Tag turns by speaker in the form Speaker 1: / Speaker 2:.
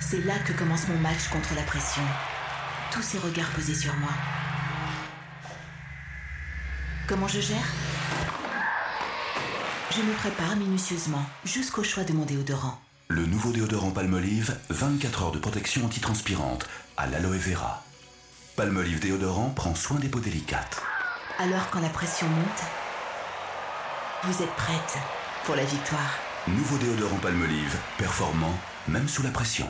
Speaker 1: C'est là que commence mon match contre la pression. Tous ces regards posés sur moi. Comment je gère? Je me prépare minutieusement jusqu'au choix de mon déodorant.
Speaker 2: Le nouveau déodorant Palmolive, 24 heures de protection antitranspirante à l'aloe vera. Palmolive déodorant prend soin des peaux délicates.
Speaker 1: Alors quand la pression monte, vous êtes prête pour la victoire.
Speaker 2: Nouveau déodorant Palmolive, performant même sous la pression.